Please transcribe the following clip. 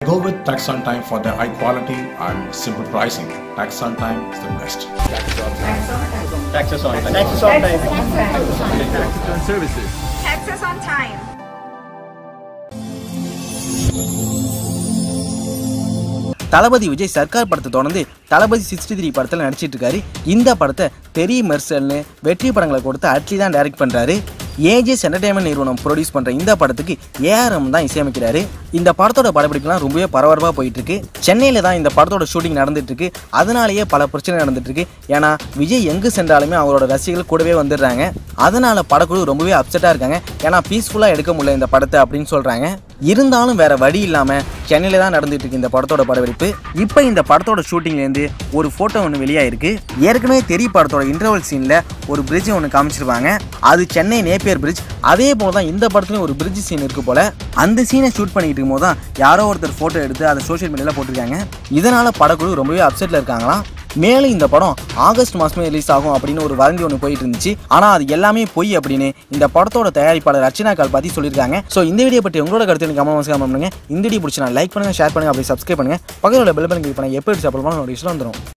I Go with Taxon Time for their high quality and simple pricing. Taxon Time is the best. Taxes on time. Taxes on time. services. Taxes on time. தளபதி விஜய் சர்க்கார் படத்தை தொடர்ந்து தளபதி sixty three படத்தில் நடிச்சிட்டு இருக்காரு இந்த படத்தை தெரிய மெர்சல்னு வெற்றி படங்களை கொடுத்து அட்லி தான் டைரக்ட் பண்ணுறாரு ஏஜிஎஸ் என்டர்டைன்மெண்ட் நிறுவனம் ப்ரொடியூஸ் பண்ணுற இந்த படத்துக்கு ஏஆர்எம் தான் இசையமைக்கிறாரு. இந்த படத்தோட படப்பிடிப்புலாம் ரொம்பவே பரபரப்பாக போயிட்டு இருக்கு சென்னையில் தான் இந்த படத்தோட ஷூட்டிங் நடந்துட்டு இருக்கு அதனாலேயே பல பிரச்சனை நடந்துட்டு இருக்கு ஏன்னா விஜய் எங்கு சென்றாலுமே அவரோட ரசிகர்கள் கூடவே வந்துடுறாங்க. அதனால படக்குழு ரொம்பவே அப்செட்டாக இருக்காங்க. ஏன்னா பீஸ்ஃபுல்லாக எடுக்க முடியல இந்த படத்தை அப்படின்னு சொல்கிறாங்க இருந்தாலும் வேற வழி இல்லாமல் சென்னையில் தான் நடந்துகிட்டு இருக்கு இந்த படத்தோட படப்பிடிப்பு. இப்போ இந்த படத்தோட ஷூட்டிங்லேருந்து ஒரு ஃபோட்டோ ஒன்று வெளியாயிருக்கு. ஏற்கனவே தெரிய படத்தோட இன்டர்வல் சீனில் ஒரு பிரிட்ஜ் ஒன்று காமிச்சிருப்பாங்க. அது சென்னை நேப்பியர் பிரிட்ஜ் அதே போல தான் இந்த படத்துலையும் ஒரு பிரிட்ஜ் சீன் இருக்கு போல. அந்த சீனை ஷூட் பண்ணிட்டு இருக்கும்போது தான் யாரோ ஒருத்தர் ஃபோட்டோ எடுத்து அதை சோஷியல் மீடியாவில் போட்டிருக்காங்க. இதனால் படக்குழு ரொம்பவே அப்செட்டில் இருக்காங்களாம். மேலும் இந்த படம் ஆகஸ்ட் மாதமே ரிலீஸ் ஆகும் அப்படின்னு ஒரு வதந்தி ஒன்று போயிட்டு இருந்துச்சு ஆனால் அது எல்லாமே பொய் அப்படின்னு இந்த படத்தோட தயாரிப்பாளர் ரச்சனா கால்பாத்தி சொல்லியிருக்காங்க. ஸோ இந்த வீடியோ பற்றி உங்களோட கருத்து எனக்கு கமெண்ட் கமெண்ட் பண்ணுங்க. இந்த வீடியோ பிடிச்சி நான் லைக் பண்ணுங்க ஷேர் பண்ணுங்கள் அப்படி சப்ஸ்கிரைப் பண்ணுங்க. பக்கத்தில் உள்ள பெல் பண்ணி கிளிக் பண்ண எப்போ அப்லோட் பண்ண வந்துடும்